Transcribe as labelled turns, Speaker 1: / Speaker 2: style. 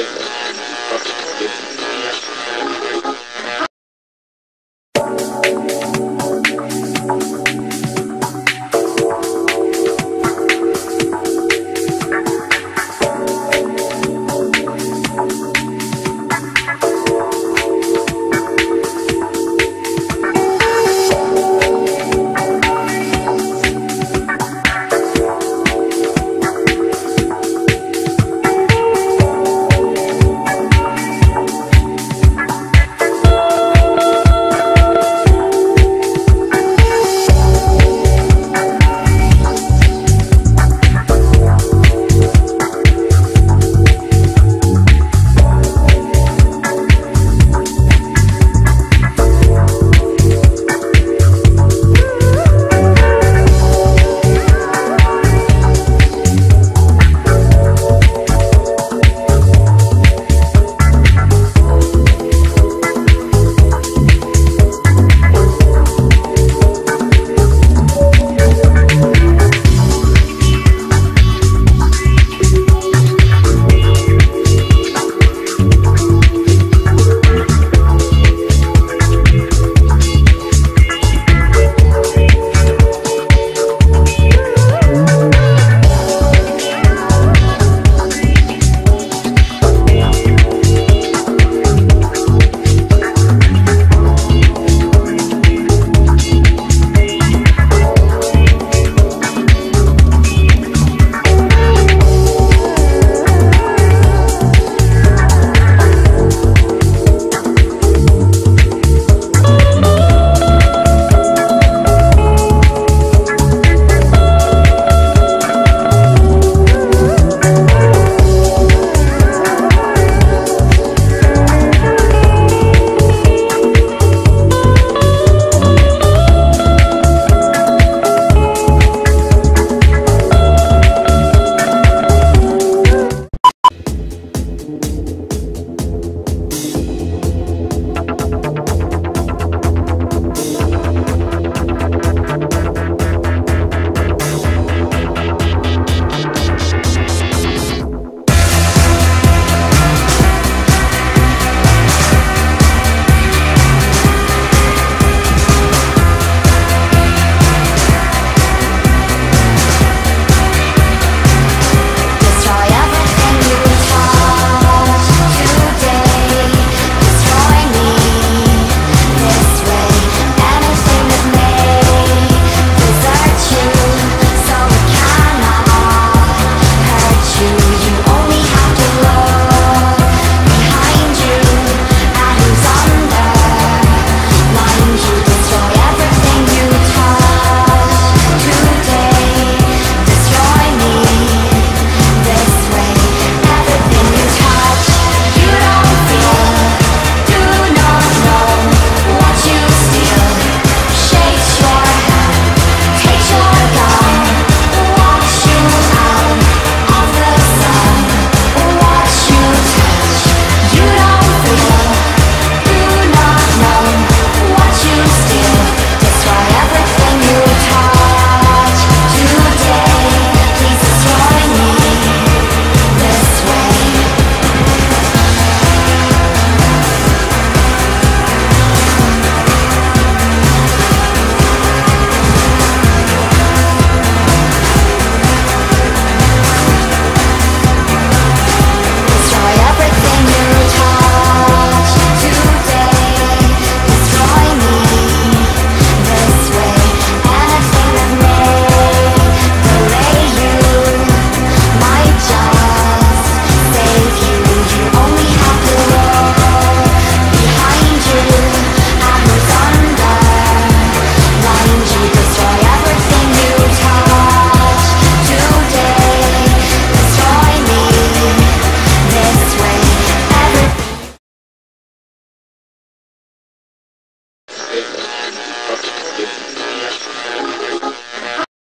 Speaker 1: Goodness.